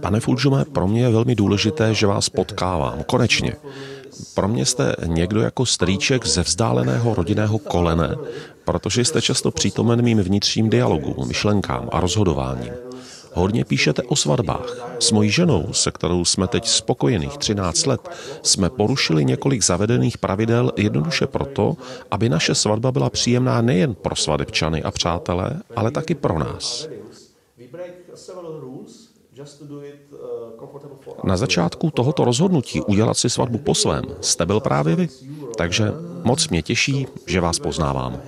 Pane Fulžume, pro mě je velmi důležité, že vás potkávám. Konečně. Pro mě jste někdo jako strýček ze vzdáleného rodinného kolene, protože jste často přítomen mým vnitřním dialogům, myšlenkám a rozhodováním. Hodně píšete o svatbách. S mojí ženou, se kterou jsme teď spokojených 13 let, jsme porušili několik zavedených pravidel jednoduše proto, aby naše svatba byla příjemná nejen pro svadebčany a přátelé, ale taky pro nás. Na začátku tohoto rozhodnutí udělat si svatbu po svém jste byl právě vy. Takže moc mě těší, že vás poznávám.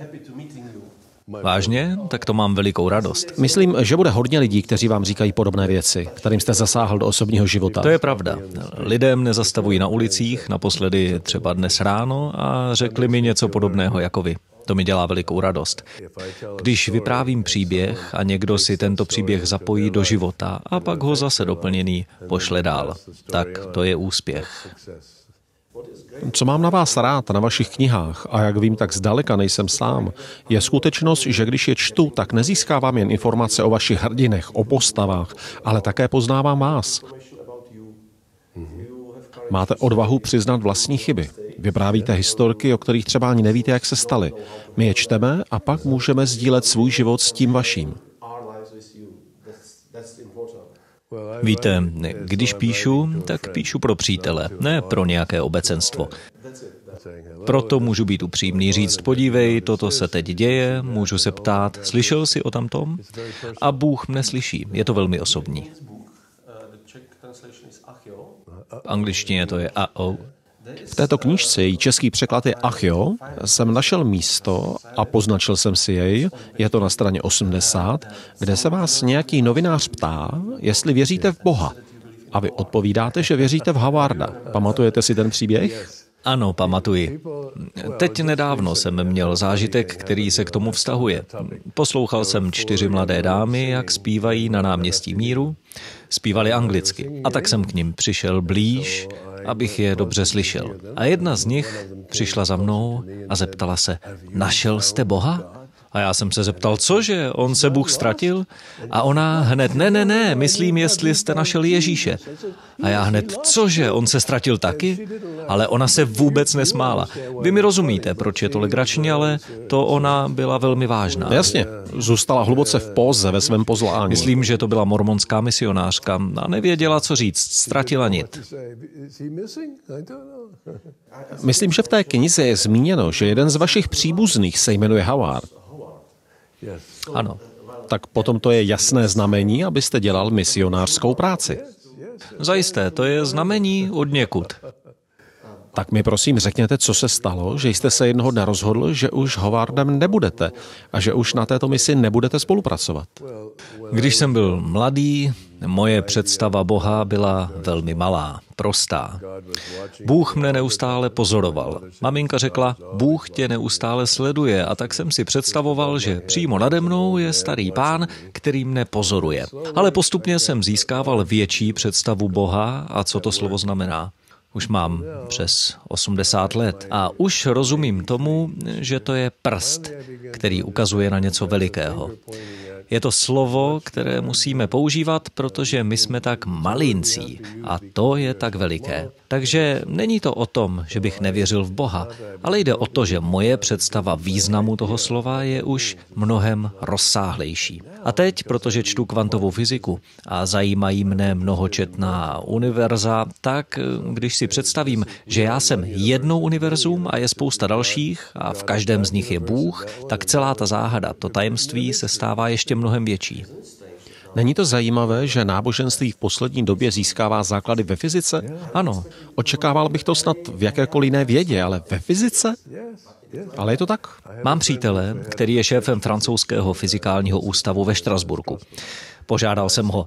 Vážně? Tak to mám velikou radost. Myslím, že bude hodně lidí, kteří vám říkají podobné věci, kterým jste zasáhl do osobního života. To je pravda. Lidé mne zastavují na ulicích, naposledy třeba dnes ráno, a řekli mi něco podobného jako vy. To mi dělá velikou radost. Když vyprávím příběh a někdo si tento příběh zapojí do života a pak ho zase doplněný pošle dál, tak to je úspěch. Co mám na vás rád, na vašich knihách, a jak vím, tak zdaleka nejsem sám, je skutečnost, že když je čtu, tak nezískávám jen informace o vašich hrdinech, o postavách, ale také poznávám vás. Máte odvahu přiznat vlastní chyby. Vyprávíte historky, o kterých třeba ani nevíte, jak se staly. My je čteme a pak můžeme sdílet svůj život s tím vaším. Víte, když píšu, tak píšu pro přítele, ne pro nějaké obecenstvo. Proto můžu být upřímný, říct, podívej, toto se teď děje, můžu se ptát, slyšel jsi o tamtom? A Bůh mne slyší, je to velmi osobní. V angličtině to je a-o. V této knížce, její český překlad je Ach jo, jsem našel místo a poznačil jsem si jej, je to na straně 80, kde se vás nějaký novinář ptá, jestli věříte v Boha. A vy odpovídáte, že věříte v Havarda. Pamatujete si ten příběh? Ano, pamatuji. Teď nedávno jsem měl zážitek, který se k tomu vztahuje. Poslouchal jsem čtyři mladé dámy, jak zpívají na náměstí Míru. Zpívali anglicky. A tak jsem k ním přišel blíž, abych je dobře slyšel. A jedna z nich přišla za mnou a zeptala se, našel jste Boha? A já jsem se zeptal, cože, on se Bůh ztratil? A ona hned, ne, ne, ne, myslím, jestli jste našel Ježíše. A já hned, cože, on se ztratil taky? Ale ona se vůbec nesmála. Vy mi rozumíte, proč je to legrační, ale to ona byla velmi vážná. Jasně, zůstala hluboce v poze ve svém pozlání. Myslím, že to byla mormonská misionářka a nevěděla, co říct, ztratila nit. Myslím, že v té knize je zmíněno, že jeden z vašich příbuzných se jmenuje Howard. Ano. Tak potom to je jasné znamení, abyste dělal misionářskou práci. Zajisté, to je znamení od někud. Tak mi prosím řekněte, co se stalo, že jste se jednoho dne rozhodl, že už Howardem nebudete a že už na této misi nebudete spolupracovat. Když jsem byl mladý, moje představa Boha byla velmi malá, prostá. Bůh mne neustále pozoroval. Maminka řekla, Bůh tě neustále sleduje a tak jsem si představoval, že přímo nade mnou je starý pán, který mne pozoruje. Ale postupně jsem získával větší představu Boha a co to slovo znamená. Už mám přes 80 let a už rozumím tomu, že to je prst, který ukazuje na něco velikého. Je to slovo, které musíme používat, protože my jsme tak malincí a to je tak veliké. Takže není to o tom, že bych nevěřil v Boha, ale jde o to, že moje představa významu toho slova je už mnohem rozsáhlejší. A teď, protože čtu kvantovou fyziku a zajímají mne mnohočetná univerza, tak když si představím, že já jsem jednou univerzum a je spousta dalších a v každém z nich je Bůh, tak celá ta záhada, to tajemství se stává ještě mnohem větší. Není to zajímavé, že náboženství v poslední době získává základy ve fyzice? Ano. Očekával bych to snad v jakékoliv jiné vědě, ale ve fyzice? Ale je to tak? Mám přítele, který je šéfem francouzského fyzikálního ústavu ve Štrasburku. Požádal jsem ho,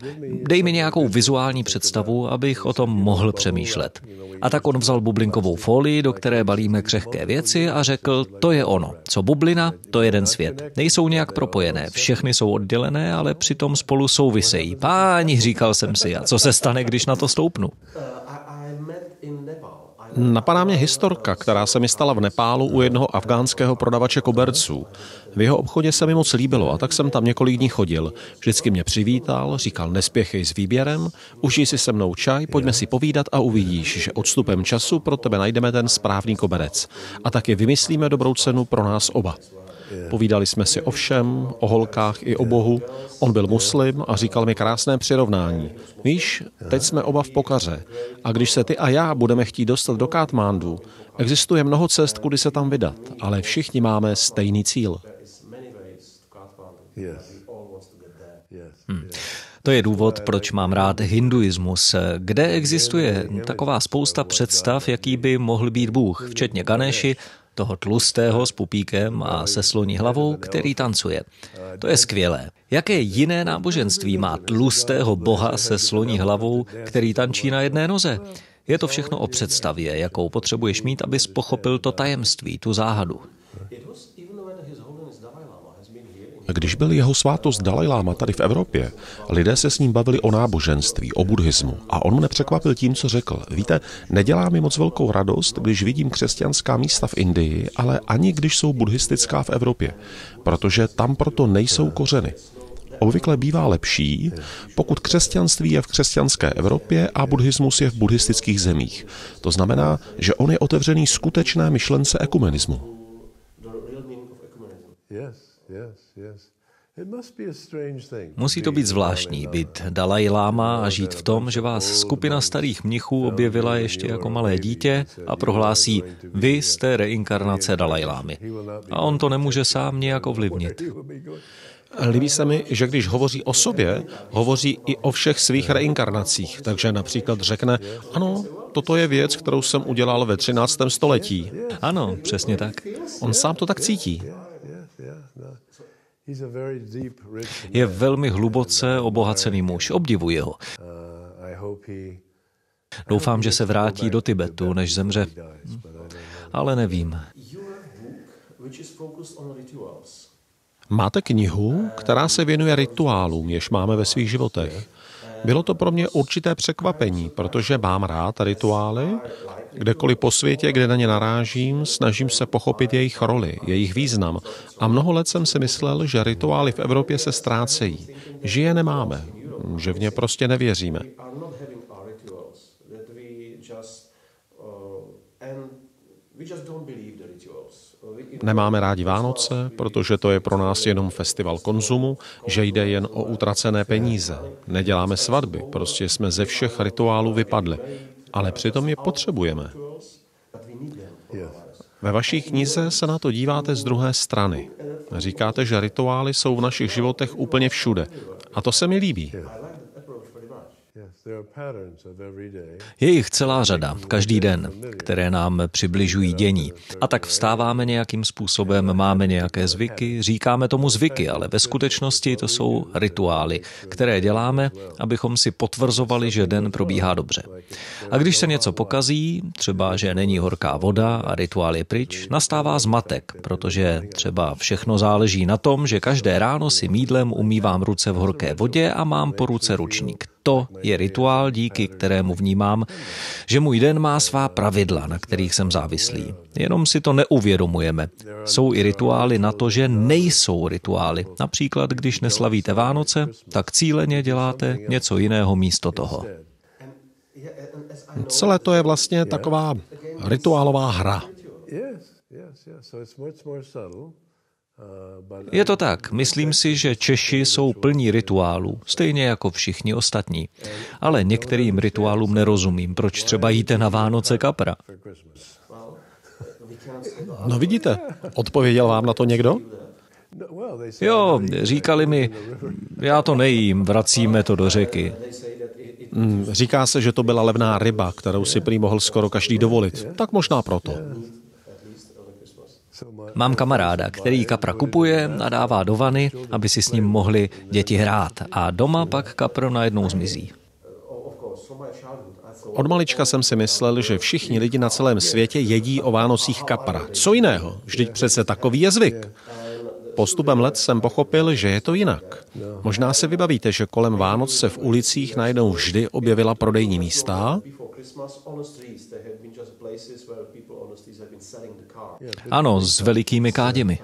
dej mi nějakou vizuální představu, abych o tom mohl přemýšlet. A tak on vzal bublinkovou folii, do které balíme křehké věci a řekl, to je ono. Co bublina, to je jeden svět. Nejsou nějak propojené, všechny jsou oddělené, ale přitom spolu souvisejí. Páni, říkal jsem si, a co se stane, když na to stoupnu? Napadá mě historka, která se mi stala v Nepálu u jednoho afgánského prodavače koberců. V jeho obchodě se mi moc líbilo a tak jsem tam několik dní chodil. Vždycky mě přivítal, říkal nespěchej s výběrem, užij si se mnou čaj, pojďme si povídat a uvidíš, že odstupem času pro tebe najdeme ten správný koberec. A taky vymyslíme dobrou cenu pro nás oba. Povídali jsme si o všem, o holkách i o Bohu. On byl muslim a říkal mi krásné přirovnání. Víš, teď jsme oba v pokaře a když se ty a já budeme chtít dostat do Katmandu, existuje mnoho cest, kudy se tam vydat, ale všichni máme stejný cíl. Hmm. To je důvod, proč mám rád hinduismus, kde existuje taková spousta představ, jaký by mohl být Bůh, včetně Ganeši, toho tlustého s pupíkem a se sloní hlavou, který tancuje. To je skvělé. Jaké jiné náboženství má tlustého boha se sloní hlavou, který tančí na jedné noze? Je to všechno o představě, jakou potřebuješ mít, abys pochopil to tajemství, tu záhadu. Když byl jeho svátost Dalajláma tady v Evropě, lidé se s ním bavili o náboženství, o buddhismu a on mne překvapil tím, co řekl. Víte, nedělá mi moc velkou radost, když vidím křesťanská místa v Indii, ale ani když jsou buddhistická v Evropě, protože tam proto nejsou kořeny. Obvykle bývá lepší, pokud křesťanství je v křesťanské Evropě a buddhismus je v buddhistických zemích. To znamená, že on je otevřený skutečné myšlence ekumenismu. Yes. Musí to být zvláštní, být Dalaj Lama a žít v tom, že vás skupina starých mnichů objevila ještě jako malé dítě a prohlásí, vy jste reinkarnace Dalaj Lámy. A on to nemůže sám nějak ovlivnit. Líbí se mi, že když hovoří o sobě, hovoří i o všech svých reinkarnacích. Takže například řekne, ano, toto je věc, kterou jsem udělal ve 13. století. Ano, přesně tak. On sám to tak cítí. Je velmi hluboce obohacený muž, obdivuji ho. Doufám, že se vrátí do Tibetu, než zemře. Ale nevím. Máte knihu, která se věnuje rituálům, jež máme ve svých životech. Bylo to pro mě určité překvapení, protože mám rád rituály Kdekoliv po světě, kde na ně narážím, snažím se pochopit jejich roli, jejich význam. A mnoho let jsem si myslel, že rituály v Evropě se ztrácejí, že je nemáme, že v ně prostě nevěříme. Nemáme rádi Vánoce, protože to je pro nás jenom festival konzumu, že jde jen o utracené peníze. Neděláme svatby, prostě jsme ze všech rituálů vypadli ale přitom je potřebujeme. Ve vaší knize se na to díváte z druhé strany. Říkáte, že rituály jsou v našich životech úplně všude. A to se mi líbí. Je jich celá řada, každý den, které nám přibližují dění. A tak vstáváme nějakým způsobem, máme nějaké zvyky, říkáme tomu zvyky, ale ve skutečnosti to jsou rituály, které děláme, abychom si potvrzovali, že den probíhá dobře. A když se něco pokazí, třeba že není horká voda a rituál je pryč, nastává zmatek, protože třeba všechno záleží na tom, že každé ráno si mídlem umývám ruce v horké vodě a mám po ruce ručník to je rituál, díky kterému vnímám, že můj den má svá pravidla, na kterých jsem závislý. Jenom si to neuvědomujeme. Jsou i rituály na to, že nejsou rituály. Například, když neslavíte Vánoce, tak cíleně děláte něco jiného místo toho. Celé to je vlastně taková rituálová hra. Je to tak. Myslím si, že Češi jsou plní rituálů, stejně jako všichni ostatní. Ale některým rituálům nerozumím. Proč třeba jíte na Vánoce kapra? No vidíte, odpověděl vám na to někdo? Jo, říkali mi, já to nejím, vracíme to do řeky. Hmm, říká se, že to byla levná ryba, kterou si prý mohl skoro každý dovolit. Tak možná proto. Mám kamaráda, který kapra kupuje a dává do vany, aby si s ním mohli děti hrát. A doma pak kapr najednou zmizí. Od malička jsem si myslel, že všichni lidi na celém světě jedí o Vánocích kapra. Co jiného? Vždyť přece takový je zvyk. Postupem let jsem pochopil, že je to jinak. Možná se vybavíte, že kolem Vánoc se v ulicích najednou vždy objevila prodejní místa, Ano, s velikými káděmi.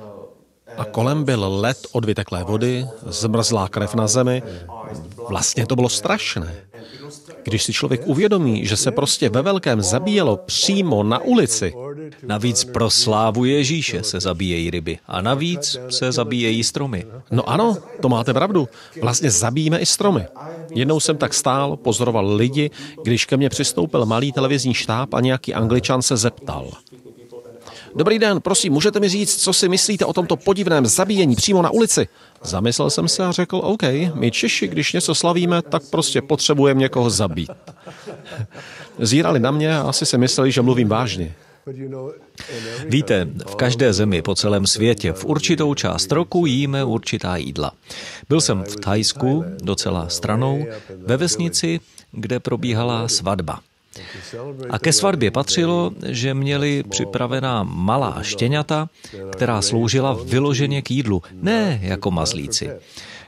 A kolem byl led od vyteklé vody, zmrzlá krev na zemi. Vlastně to bylo strašné. Když si člověk uvědomí, že se prostě ve velkém zabíjelo přímo na ulici. Navíc pro slávu Ježíše se zabíjejí ryby a navíc se zabíjejí stromy. No ano, to máte pravdu. Vlastně zabijíme i stromy. Jednou jsem tak stál, pozoroval lidi, když ke mně přistoupil malý televizní štáb a nějaký angličan se zeptal. Dobrý den, prosím, můžete mi říct, co si myslíte o tomto podivném zabíjení přímo na ulici? Zamyslel jsem se a řekl, OK, my Češi, když něco slavíme, tak prostě potřebujeme někoho zabít. Zírali na mě a asi si mysleli, že mluvím vážně. Víte, v každé zemi po celém světě v určitou část roku jíme určitá jídla. Byl jsem v Thajsku, docela stranou, ve vesnici, kde probíhala svatba. A ke svatbě patřilo, že měli připravená malá štěňata, která sloužila vyloženě k jídlu, ne jako mazlíci.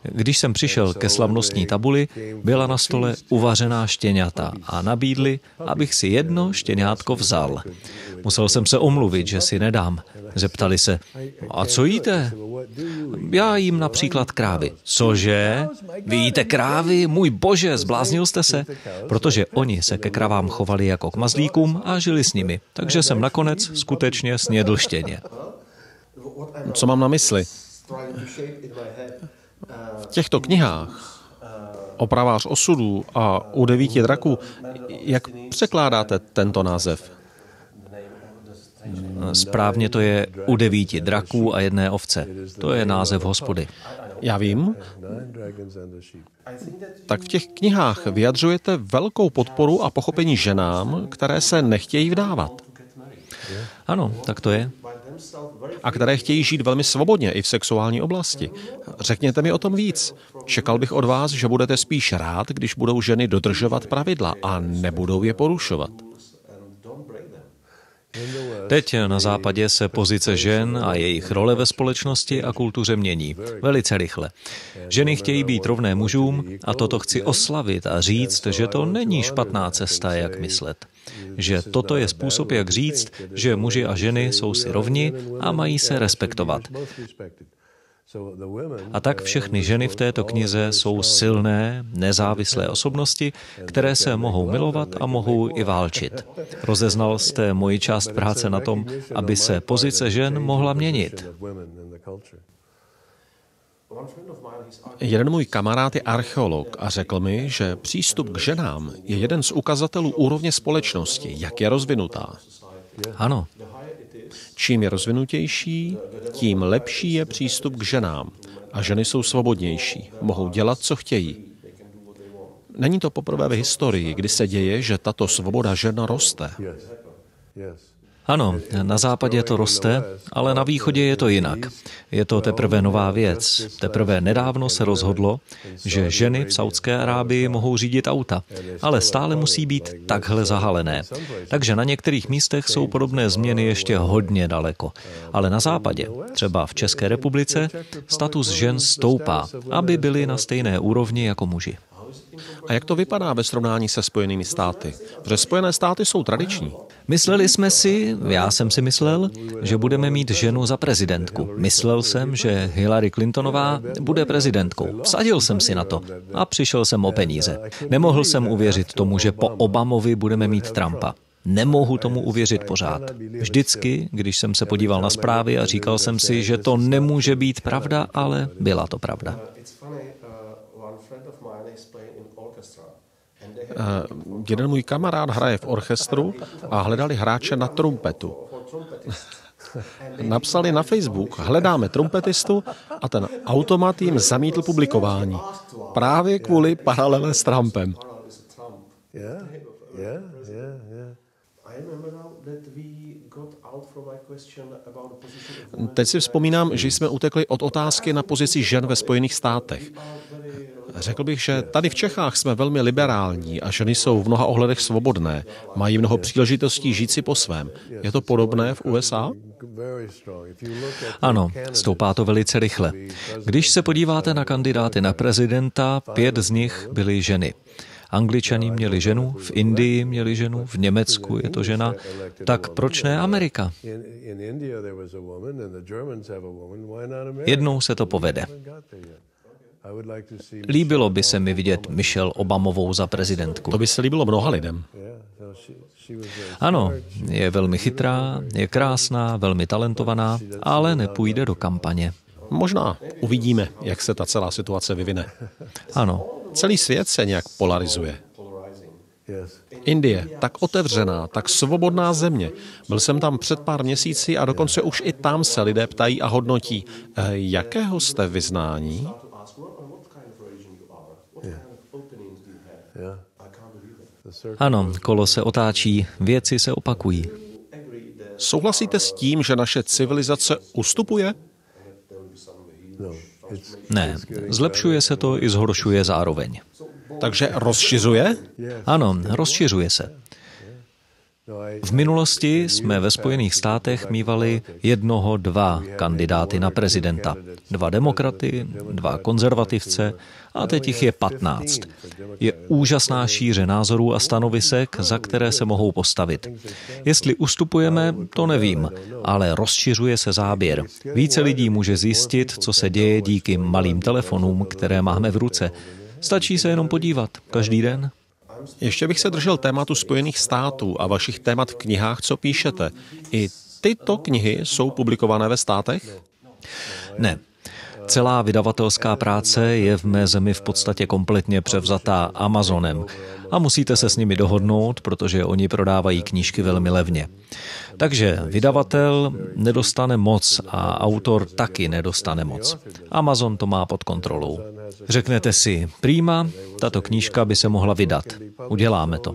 Když jsem přišel ke slavnostní tabuli, byla na stole uvařená štěňata a nabídli, abych si jedno štěňátko vzal. Musel jsem se omluvit, že si nedám. Zeptali se, a co jíte? Já jím například krávy. Cože? Vy jíte krávy? Můj bože, zbláznil jste se? Protože oni se ke kravám chovali jako k mazlíkům a žili s nimi. Takže jsem nakonec skutečně snědl štěně. Co mám na mysli? V těchto knihách Opravář osudů a U devíti draků, jak překládáte tento název? Správně to je U devíti draků a jedné ovce. To je název hospody. Já vím. Tak v těch knihách vyjadřujete velkou podporu a pochopení ženám, které se nechtějí vdávat. Ano, tak to je. A které chtějí žít velmi svobodně i v sexuální oblasti. Řekněte mi o tom víc. Čekal bych od vás, že budete spíš rád, když budou ženy dodržovat pravidla a nebudou je porušovat. Teď na západě se pozice žen a jejich role ve společnosti a kultuře mění. Velice rychle. Ženy chtějí být rovné mužům a toto chci oslavit a říct, že to není špatná cesta, jak myslet. Že toto je způsob, jak říct, že muži a ženy jsou si rovni a mají se respektovat. A tak všechny ženy v této knize jsou silné, nezávislé osobnosti, které se mohou milovat a mohou i válčit. Rozeznal jste moji část práce na tom, aby se pozice žen mohla měnit. Jeden můj kamarád je archeolog a řekl mi, že přístup k ženám je jeden z ukazatelů úrovně společnosti, jak je rozvinutá. Ano, Čím je rozvinutější, tím lepší je přístup k ženám. A ženy jsou svobodnější, mohou dělat, co chtějí. Není to poprvé v historii, kdy se děje, že tato svoboda žena roste. Ano, na západě to roste, ale na východě je to jinak. Je to teprve nová věc. Teprve nedávno se rozhodlo, že ženy v Saudské Arábii mohou řídit auta, ale stále musí být takhle zahalené. Takže na některých místech jsou podobné změny ještě hodně daleko. Ale na západě, třeba v České republice, status žen stoupá, aby byly na stejné úrovni jako muži. A jak to vypadá ve srovnání se Spojenými státy? Protože Spojené státy jsou tradiční. Mysleli jsme si, já jsem si myslel, že budeme mít ženu za prezidentku. Myslel jsem, že Hillary Clintonová bude prezidentkou. Vsadil jsem si na to a přišel jsem o peníze. Nemohl jsem uvěřit tomu, že po Obamovi budeme mít Trumpa. Nemohu tomu uvěřit pořád. Vždycky, když jsem se podíval na zprávy a říkal jsem si, že to nemůže být pravda, ale byla to pravda. Jeden můj kamarád hraje v orchestru a hledali hráče na trumpetu. Napsali na Facebook, hledáme trumpetistu a ten automat jim zamítl publikování. Právě kvůli paralele s Trumpem. Teď si vzpomínám, že jsme utekli od otázky na pozici žen ve Spojených státech. Řekl bych, že tady v Čechách jsme velmi liberální a ženy jsou v mnoha ohledech svobodné. Mají mnoho příležitostí žít si po svém. Je to podobné v USA? Ano, stoupá to velice rychle. Když se podíváte na kandidáty na prezidenta, pět z nich byly ženy. Angličani měli ženu, v Indii měli ženu, v Německu je to žena, tak proč ne Amerika? Jednou se to povede. Líbilo by se mi vidět Michelle Obamovou za prezidentku. To by se líbilo mnoha lidem. Ano, je velmi chytrá, je krásná, velmi talentovaná, ale nepůjde do kampaně. Možná uvidíme, jak se ta celá situace vyvine. Ano. Celý svět se nějak polarizuje. Indie, tak otevřená, tak svobodná země. Byl jsem tam před pár měsíci a dokonce už i tam se lidé ptají a hodnotí, eh, jakého jste vyznání? Ano, kolo se otáčí, věci se opakují. Souhlasíte s tím, že naše civilizace ustupuje? Ne, zlepšuje se to i zhoršuje zároveň. Takže rozšiřuje? Ano, rozšiřuje se. V minulosti jsme ve Spojených státech mývali jednoho, dva kandidáty na prezidenta. Dva demokraty, dva konzervativce a teď jich je patnáct. Je úžasná šíře názorů a stanovisek, za které se mohou postavit. Jestli ustupujeme, to nevím, ale rozšiřuje se záběr. Více lidí může zjistit, co se děje díky malým telefonům, které máme v ruce. Stačí se jenom podívat každý den. Ještě bych se držel tématu Spojených států a vašich témat v knihách, co píšete. I tyto knihy jsou publikované ve státech? Ne. Celá vydavatelská práce je v mé zemi v podstatě kompletně převzatá Amazonem a musíte se s nimi dohodnout, protože oni prodávají knížky velmi levně. Takže vydavatel nedostane moc a autor taky nedostane moc. Amazon to má pod kontrolou. Řeknete si, prýma, tato knížka by se mohla vydat. Uděláme to.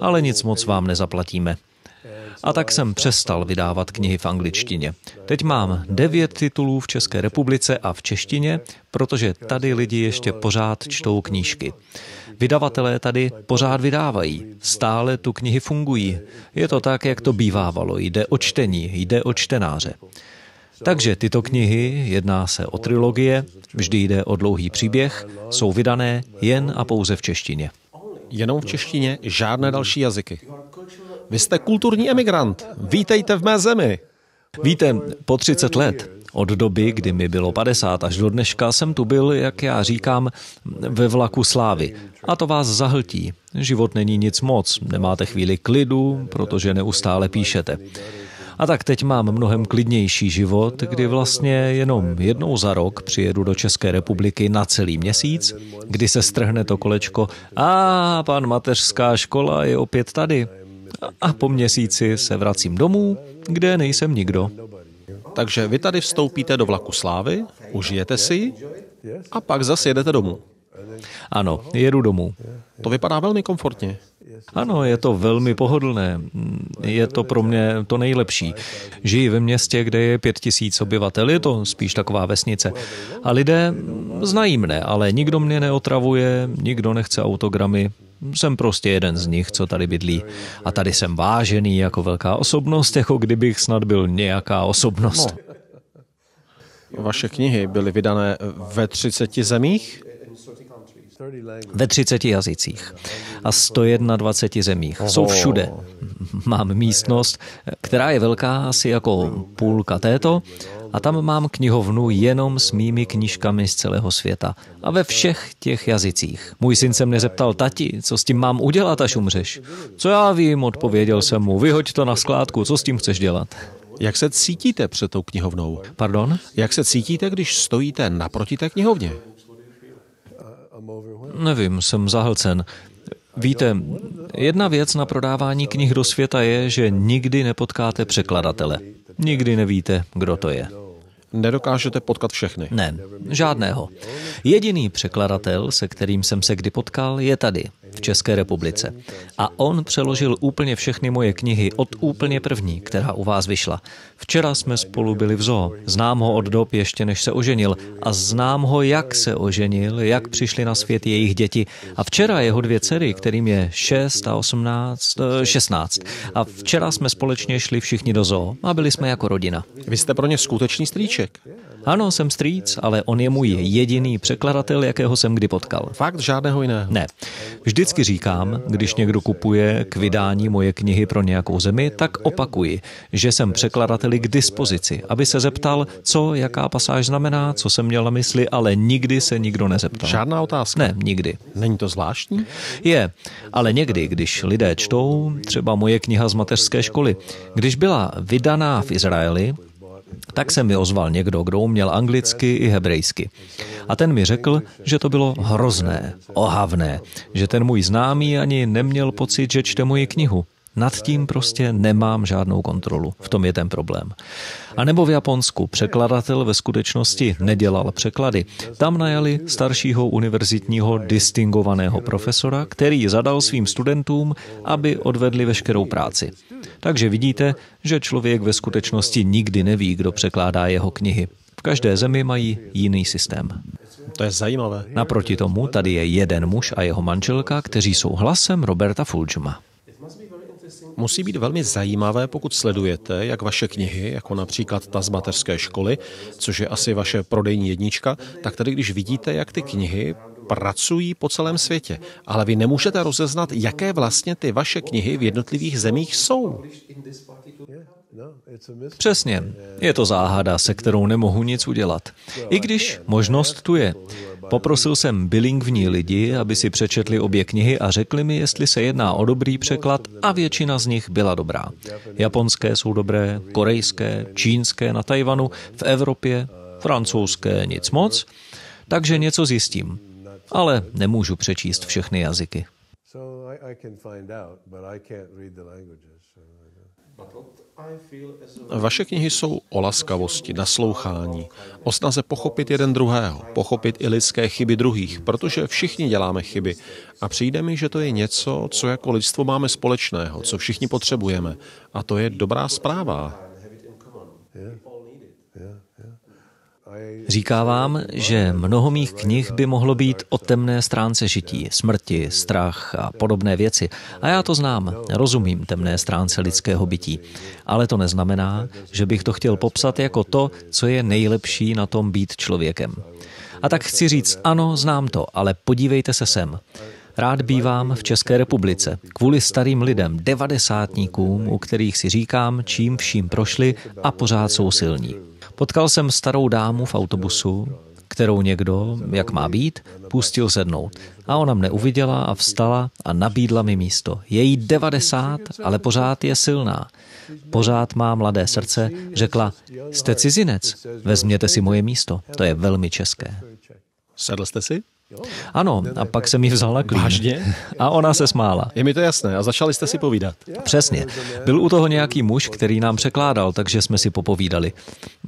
Ale nic moc vám nezaplatíme. A tak jsem přestal vydávat knihy v angličtině. Teď mám devět titulů v České republice a v češtině, protože tady lidi ještě pořád čtou knížky. Vydavatelé tady pořád vydávají, stále tu knihy fungují. Je to tak, jak to bývávalo, jde o čtení, jde o čtenáře. Takže tyto knihy, jedná se o trilogie, vždy jde o dlouhý příběh, jsou vydané jen a pouze v češtině. Jenom v češtině, žádné další jazyky. Vy jste kulturní emigrant. Vítejte v mé zemi. Víte, po 30 let, od doby, kdy mi bylo 50 až do dneška, jsem tu byl, jak já říkám, ve vlaku slávy. A to vás zahltí. Život není nic moc, nemáte chvíli klidu, protože neustále píšete. A tak teď mám mnohem klidnější život, kdy vlastně jenom jednou za rok přijedu do České republiky na celý měsíc, kdy se strhne to kolečko a pan mateřská škola je opět tady. A po měsíci se vracím domů, kde nejsem nikdo. Takže vy tady vstoupíte do vlaku slávy, užijete si a pak zase jedete domů. Ano, jedu domů. To vypadá velmi komfortně. Ano, je to velmi pohodlné. Je to pro mě to nejlepší. Žiji ve městě, kde je pět tisíc obyvatel, je to spíš taková vesnice. A lidé znají mne, ale nikdo mě neotravuje, nikdo nechce autogramy. Jsem prostě jeden z nich, co tady bydlí. A tady jsem vážený jako velká osobnost, jako kdybych snad byl nějaká osobnost. No. Vaše knihy byly vydané ve 30 zemích? Ve 30 jazycích a 121 zemích. Jsou všude. Mám místnost, která je velká asi jako půlka této a tam mám knihovnu jenom s mými knížkami z celého světa. A ve všech těch jazycích. Můj syn se mě zeptal, tati, co s tím mám udělat, až umřeš? Co já vím, odpověděl jsem mu, vyhoď to na skládku, co s tím chceš dělat? Jak se cítíte před tou knihovnou? Pardon? Jak se cítíte, když stojíte naproti té knihovně? Nevím, jsem zahlcen. Víte, jedna věc na prodávání knih do světa je, že nikdy nepotkáte překladatele. Nikdy nevíte, kdo to je. Nedokážete potkat všechny? Ne, žádného. Jediný překladatel, se kterým jsem se kdy potkal, je tady, v České republice. A on přeložil úplně všechny moje knihy od úplně první, která u vás vyšla. Včera jsme spolu byli v zoo. Znám ho od dob ještě než se oženil a znám ho, jak se oženil, jak přišli na svět jejich děti. A včera jeho dvě dcery, kterým je 6 a 18, 16. Eh, a včera jsme společně šli všichni do zoo a byli jsme jako rodina. Vy jste pro ně skutečný strýček. Ano, jsem strýc, ale on je můj jediný překladatel, jakého jsem kdy potkal. Fakt žádného jiného? Ne. Vždycky říkám, když někdo kupuje k vydání moje knihy pro nějakou zemi, tak opakuji, že jsem překladateli k dispozici, aby se zeptal, co, jaká pasáž znamená, co jsem měl na mysli, ale nikdy se nikdo nezeptal. Žádná otázka? Ne, nikdy. Není to zvláštní? Je, ale někdy, když lidé čtou, třeba moje kniha z mateřské školy, když byla vydaná v Izraeli, tak se mi ozval někdo, kdo uměl anglicky i hebrejsky. A ten mi řekl, že to bylo hrozné, ohavné, že ten můj známý ani neměl pocit, že čte moji knihu. Nad tím prostě nemám žádnou kontrolu. V tom je ten problém. A nebo v Japonsku překladatel ve skutečnosti nedělal překlady. Tam najali staršího univerzitního distingovaného profesora, který zadal svým studentům, aby odvedli veškerou práci. Takže vidíte, že člověk ve skutečnosti nikdy neví, kdo překládá jeho knihy. V každé zemi mají jiný systém. To je zajímavé. Naproti tomu tady je jeden muž a jeho manželka, kteří jsou hlasem Roberta Fulgema. Musí být velmi zajímavé, pokud sledujete, jak vaše knihy, jako například ta z mateřské školy, což je asi vaše prodejní jednička, tak tady když vidíte, jak ty knihy pracují po celém světě, ale vy nemůžete rozeznat, jaké vlastně ty vaše knihy v jednotlivých zemích jsou. Přesně. Je to záhada, se kterou nemohu nic udělat. I když možnost tu je. Poprosil jsem bilingvní lidi, aby si přečetli obě knihy a řekli mi, jestli se jedná o dobrý překlad a většina z nich byla dobrá. Japonské jsou dobré, korejské, čínské na Tajvanu, v Evropě, francouzské nic moc, takže něco zjistím. Ale nemůžu přečíst všechny jazyky. Vaše knihy jsou o laskavosti, naslouchání, o snaze pochopit jeden druhého, pochopit i lidské chyby druhých, protože všichni děláme chyby. A přijde mi, že to je něco, co jako lidstvo máme společného, co všichni potřebujeme. A to je dobrá zpráva. Říká vám, že mnoho mých knih by mohlo být o temné stránce žití, smrti, strach a podobné věci. A já to znám, rozumím temné stránce lidského bytí. Ale to neznamená, že bych to chtěl popsat jako to, co je nejlepší na tom být člověkem. A tak chci říct, ano, znám to, ale podívejte se sem. Rád bývám v České republice kvůli starým lidem, devadesátníkům, u kterých si říkám, čím vším prošli a pořád jsou silní. Potkal jsem starou dámu v autobusu, kterou někdo, jak má být, pustil sednout. A ona mne uviděla a vstala a nabídla mi místo. Je jí 90, ale pořád je silná. Pořád má mladé srdce. Řekla, jste cizinec, vezměte si moje místo. To je velmi české. Sedl jste si? Ano, a pak jsem mi vzal na klín. Vážně? A ona se smála. Je mi to jasné. A začali jste si povídat. Přesně. Byl u toho nějaký muž, který nám překládal, takže jsme si popovídali.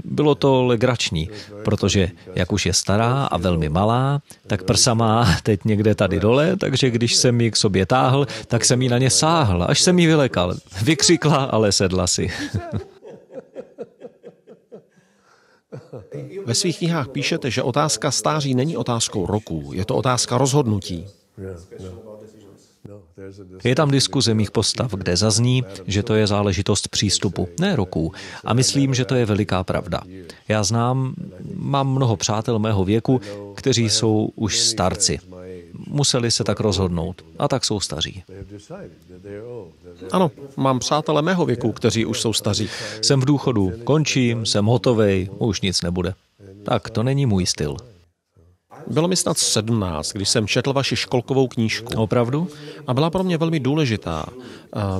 Bylo to legrační, protože jak už je stará a velmi malá, tak prsa má teď někde tady dole, takže když jsem ji k sobě táhl, tak jsem jí na ně sáhl, až jsem jí vylekal. Vykřikla, ale sedla si. Ve svých knihách píšete, že otázka stáří není otázkou roků, je to otázka rozhodnutí. Je tam diskuze mých postav, kde zazní, že to je záležitost přístupu, ne roků. A myslím, že to je veliká pravda. Já znám, mám mnoho přátel mého věku, kteří jsou už starci. Museli se tak rozhodnout a tak jsou staří. Ano, mám přátele mého věku, kteří už jsou staří. Jsem v důchodu, končím, jsem hotovej, už nic nebude. Tak to není můj styl. Bylo mi snad 17, když jsem četl vaši školkovou knížku. Opravdu? A byla pro mě velmi důležitá.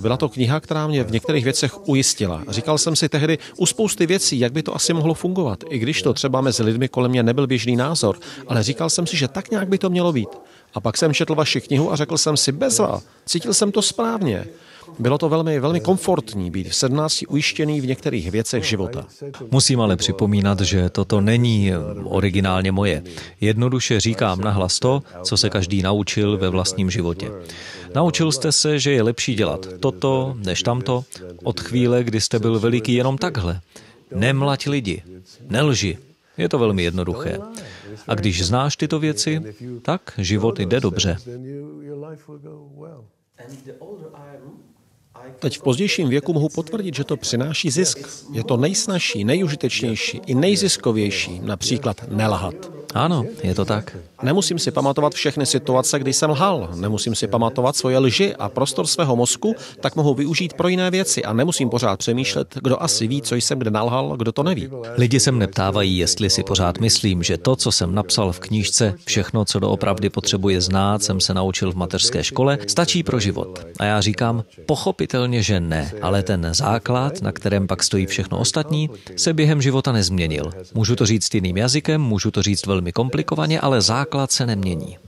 Byla to kniha, která mě v některých věcech ujistila. Říkal jsem si tehdy u spousty věcí, jak by to asi mohlo fungovat, i když to třeba mezi lidmi kolem mě nebyl běžný názor, ale říkal jsem si, že tak nějak by to mělo být. A pak jsem četl vaši knihu a řekl jsem si, bezva, cítil jsem to správně. Bylo to velmi, velmi komfortní být v 17 ujištěný v některých věcech života. Musím ale připomínat, že toto není originálně moje. Jednoduše říkám nahlas to, co se každý naučil ve vlastním životě. Naučil jste se, že je lepší dělat toto než tamto od chvíle, kdy jste byl veliký jenom takhle. Nemlať lidi, nelži. Je to velmi jednoduché. A když znáš tyto věci, tak život jde dobře. Teď v pozdějším věku mohu potvrdit, že to přináší zisk. Je to nejsnažší, nejužitečnější i nejziskovější, například nelhat. Ano, je to tak. Nemusím si pamatovat všechny situace, kdy jsem lhal. Nemusím si pamatovat svoje lži a prostor svého mozku, tak mohu využít pro jiné věci a nemusím pořád přemýšlet, kdo asi ví, co jsem kde nalhal, kdo to neví. Lidi se mne ptávají, jestli si pořád myslím, že to, co jsem napsal v knížce, všechno, co doopravdy potřebuje znát, jsem se naučil v mateřské škole, stačí pro život. A já říkám, pochopitelně, že ne, ale ten základ, na kterém pak stojí všechno ostatní, se během života nezměnil. Můžu to říct jiným jazykem, můžu to říct velmi komplikovaně, ale základ se nemění.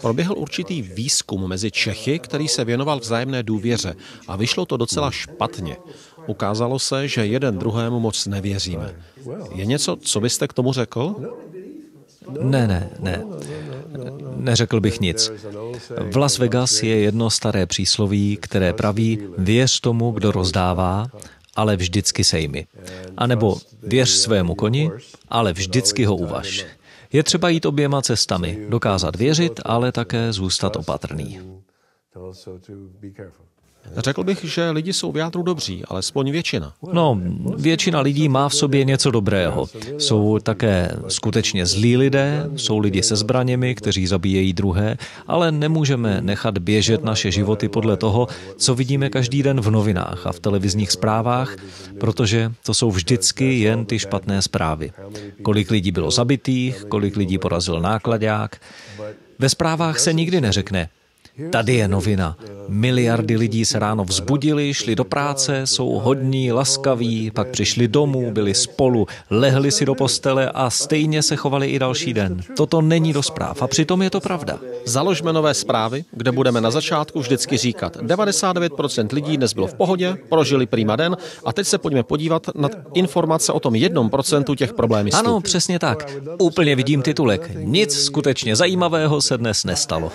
Proběhl určitý výzkum mezi Čechy, který se věnoval vzájemné důvěře a vyšlo to docela špatně. Ukázalo se, že jeden druhému moc nevěříme. Je něco, co byste k tomu řekl? Ne, ne, ne. Neřekl bych nic. V Las Vegas je jedno staré přísloví, které praví věř tomu, kdo rozdává, ale vždycky sejmi. A nebo věř svému koni, ale vždycky ho uvaž. Je třeba jít oběma cestami, dokázat věřit, ale také zůstat opatrný. Řekl bych, že lidi jsou v jádru dobří, alespoň většina. No, většina lidí má v sobě něco dobrého. Jsou také skutečně zlí lidé, jsou lidi se zbraněmi, kteří zabíjejí druhé, ale nemůžeme nechat běžet naše životy podle toho, co vidíme každý den v novinách a v televizních zprávách, protože to jsou vždycky jen ty špatné zprávy. Kolik lidí bylo zabitých, kolik lidí porazil nákladák. Ve zprávách se nikdy neřekne, Tady je novina. Miliardy lidí se ráno vzbudili, šli do práce, jsou hodní, laskaví, pak přišli domů, byli spolu, lehli si do postele a stejně se chovali i další den. Toto není do zpráv a přitom je to pravda. Založme nové zprávy, kde budeme na začátku vždycky říkat 99% lidí dnes bylo v pohodě, prožili prýma den a teď se pojďme podívat na informace o tom jednom procentu těch problémů. Ano, přesně tak. Úplně vidím titulek. Nic skutečně zajímavého se dnes nestalo.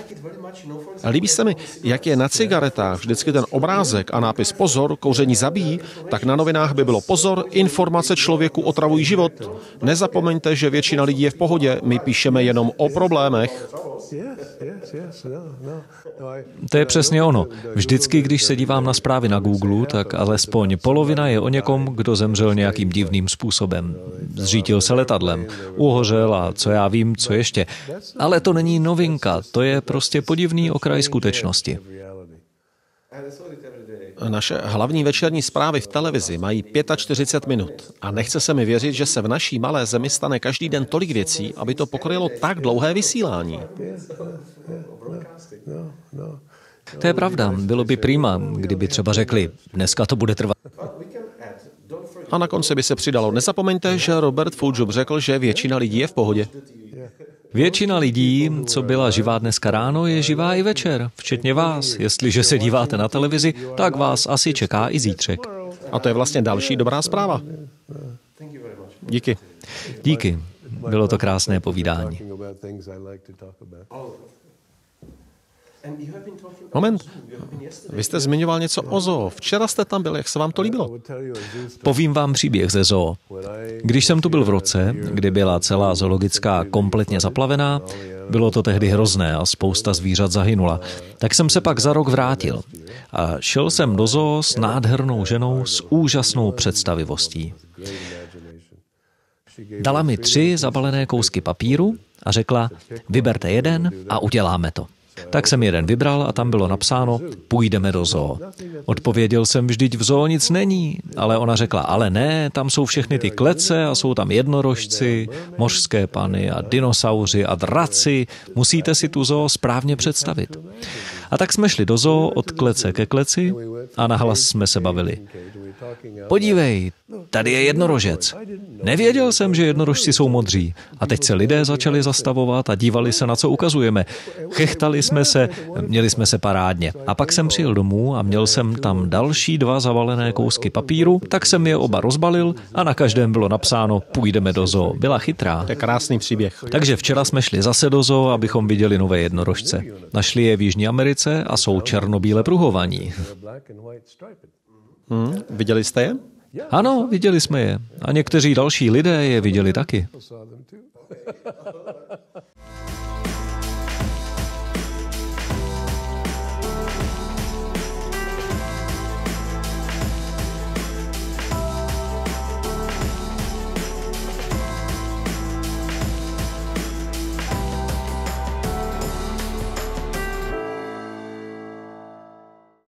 Líbí se mi, jak je na cigaretách vždycky ten obrázek a nápis pozor, kouření zabíjí, tak na novinách by bylo pozor, informace člověku otravují život. Nezapomeňte, že většina lidí je v pohodě, my píšeme jenom o problémech. To je přesně ono. Vždycky, když se dívám na zprávy na Google, tak alespoň polovina je o někom, kdo zemřel nějakým divným způsobem. Zřítil se letadlem, uhořel a co já vím, co ještě. Ale to není novinka, to je prostě podivný okraj skutečnosti. Naše hlavní večerní zprávy v televizi mají 45 minut a nechce se mi věřit, že se v naší malé zemi stane každý den tolik věcí, aby to pokrylo tak dlouhé vysílání. To je pravda, bylo by prima, kdyby třeba řekli, dneska to bude trvat. A na konci by se přidalo, nezapomeňte, že Robert Fuljob řekl, že většina lidí je v pohodě. Většina lidí, co byla živá dneska ráno, je živá i večer, včetně vás. Jestliže se díváte na televizi, tak vás asi čeká i zítřek. A to je vlastně další dobrá zpráva. Díky. Díky. Bylo to krásné povídání. Moment, vy jste zmiňoval něco o zoo. Včera jste tam byl, jak se vám to líbilo? Povím vám příběh ze zoo. Když jsem tu byl v roce, kdy byla celá zoologická kompletně zaplavená, bylo to tehdy hrozné a spousta zvířat zahynula, tak jsem se pak za rok vrátil. A šel jsem do zoo s nádhernou ženou s úžasnou představivostí. Dala mi tři zabalené kousky papíru a řekla, vyberte jeden a uděláme to. Tak jsem jeden vybral a tam bylo napsáno, půjdeme do zoo. Odpověděl jsem, vždyť v zoo nic není, ale ona řekla, ale ne, tam jsou všechny ty klece a jsou tam jednorožci, mořské pany a dinosauři a draci, musíte si tu zoo správně představit. A tak jsme šli do zoo od klece ke kleci a nahlas jsme se bavili. Podívej, tady je jednorožec. Nevěděl jsem, že jednorožci jsou modří. A teď se lidé začali zastavovat a dívali se, na co ukazujeme. Chechtali jsme se, měli jsme se parádně. A pak jsem přijel domů a měl jsem tam další dva zavalené kousky papíru, tak jsem je oba rozbalil a na každém bylo napsáno půjdeme do zoo. Byla chytrá. To je krásný příběh. Takže včera jsme šli zase do zoo, abychom viděli nové jednorožce. Našli je v Jižní Americe Africe a jsou černobíle pruhovaní. Hmm, viděli jste je? Ano, viděli jsme je. A někteří další lidé je viděli taky.